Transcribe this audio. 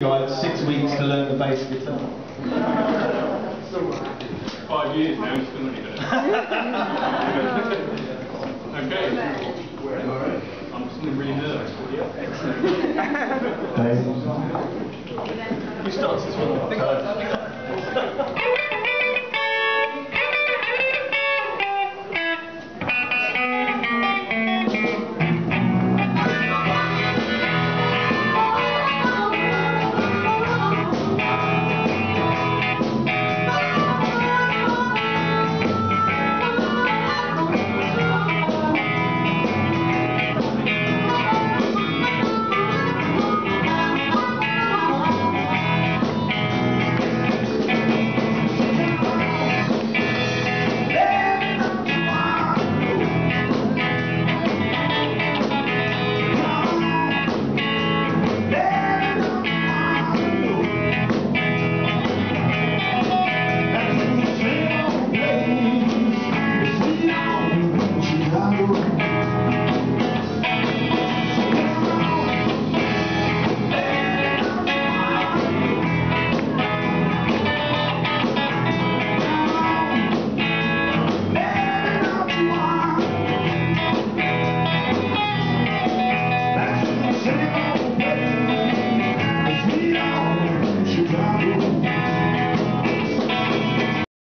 I had six weeks to learn the bass guitar. Five years now, still not even. okay. I'm suddenly really nervous. Excellent. Who starts this one?